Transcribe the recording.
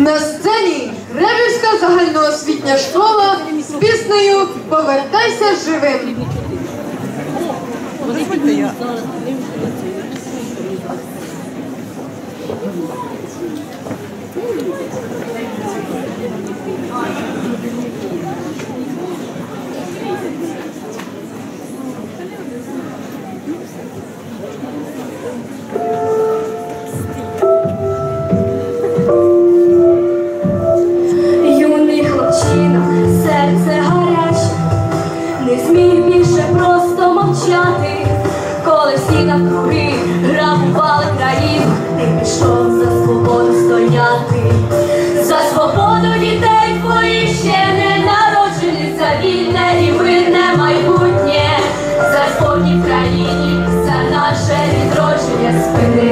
На сцені Ревівська загальноосвітня школа з піснею Повертайся живим. ти країн. Ти пішов за свободу стояти, за свободу дітей твоїх ще не народжені, за вільне і винне майбутнє, за сповні країні, за наше відродження. Спини.